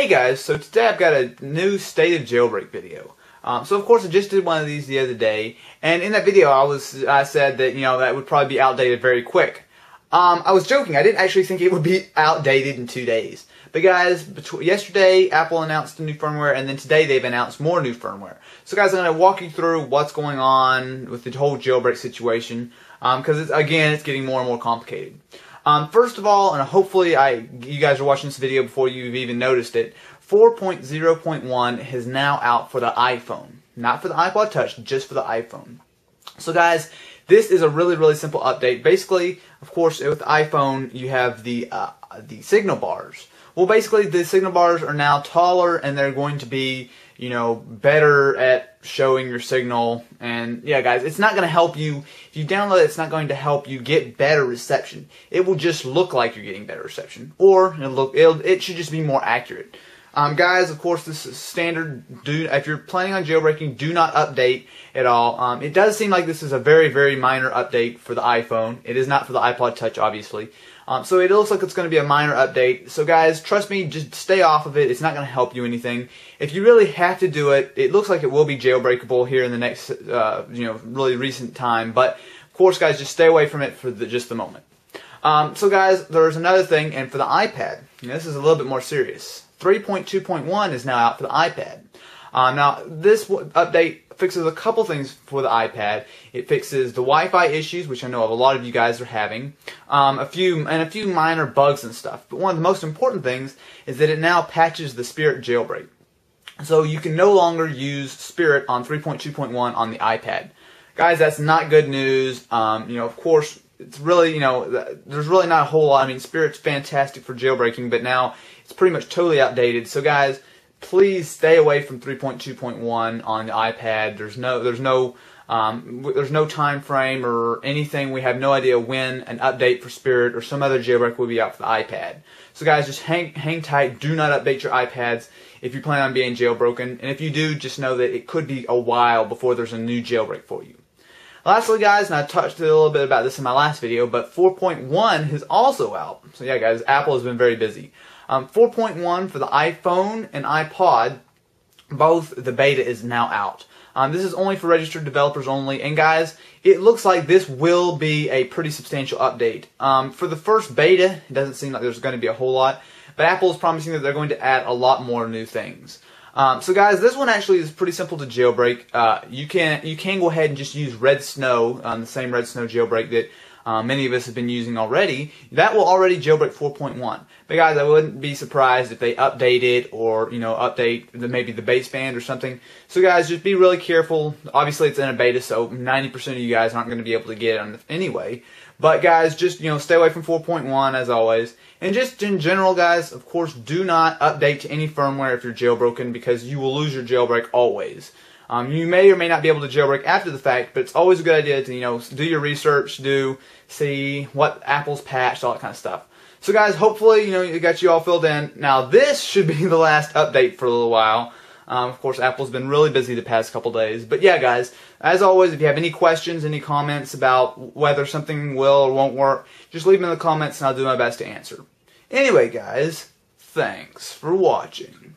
Hey guys, so today I've got a new state of jailbreak video. Um, so of course I just did one of these the other day, and in that video I was I said that you know that would probably be outdated very quick. Um, I was joking. I didn't actually think it would be outdated in two days. But guys, yesterday Apple announced the new firmware, and then today they've announced more new firmware. So guys, I'm going to walk you through what's going on with the whole jailbreak situation, because um, again, it's getting more and more complicated. Um, first of all, and hopefully I you guys are watching this video before you've even noticed it, 4.0.1 is now out for the iPhone. Not for the iPod Touch, just for the iPhone. So guys, this is a really, really simple update. Basically, of course, with iPhone, you have the, uh, the signal bars. Well, basically, the signal bars are now taller and they're going to be, you know, better at showing your signal. And yeah, guys, it's not going to help you. If you download it, it's not going to help you get better reception. It will just look like you're getting better reception, or it'll look it'll, it should just be more accurate. Um, guys, of course, this is standard. Do if you're planning on jailbreaking, do not update at all. Um, it does seem like this is a very, very minor update for the iPhone. It is not for the iPod Touch, obviously. Um, so it looks like it's going to be a minor update. So guys, trust me, just stay off of it. It's not going to help you anything. If you really have to do it, it looks like it will be jailbreakable here in the next, uh, you know, really recent time. But of course, guys, just stay away from it for the, just the moment. Um, so guys, there's another thing, and for the iPad, this is a little bit more serious. 3.2.1 is now out for the iPad. Uh, now, this update fixes a couple things for the iPad. It fixes the Wi-Fi issues, which I know a lot of you guys are having, um, a few and a few minor bugs and stuff. But one of the most important things is that it now patches the Spirit jailbreak. So you can no longer use Spirit on 3.2.1 on the iPad. Guys, that's not good news. Um, you know, of course, it's really, you know, there's really not a whole lot. I mean, Spirit's fantastic for jailbreaking, but now it's pretty much totally outdated. So guys, please stay away from 3.2.1 on the iPad. There's no, there's no, um, there's no time frame or anything. We have no idea when an update for Spirit or some other jailbreak will be out for the iPad. So guys, just hang, hang tight. Do not update your iPads if you plan on being jailbroken. And if you do, just know that it could be a while before there's a new jailbreak for you. Lastly, guys, and I touched a little bit about this in my last video, but 4.1 is also out. So yeah, guys, Apple has been very busy. Um, 4.1 for the iPhone and iPod, both the beta is now out. Um, this is only for registered developers only, and guys, it looks like this will be a pretty substantial update. Um, for the first beta, it doesn't seem like there's going to be a whole lot, but Apple is promising that they're going to add a lot more new things. Um, so guys, this one actually is pretty simple to jailbreak. Uh, you can you can go ahead and just use redsn0w, um, the same redsn0w jailbreak that uh, many of us have been using already. That will already jailbreak 4.1. But guys, I wouldn't be surprised if they update it or you know update the, maybe the baseband or something. So guys, just be really careful. Obviously, it's in a beta, so 90% of you guys aren't going to be able to get it anyway. But guys, just you know, stay away from 4.1 as always. And just in general, guys, of course, do not update to any firmware if you're jailbroken because you will lose your jailbreak always. Um, you may or may not be able to jailbreak after the fact, but it's always a good idea to you know do your research, do see what Apple's patched, all that kind of stuff. So guys, hopefully you know it got you all filled in. Now this should be the last update for a little while. Um, of course, Apple's been really busy the past couple days. But yeah, guys, as always, if you have any questions, any comments about whether something will or won't work, just leave them in the comments and I'll do my best to answer. Anyway, guys, thanks for watching.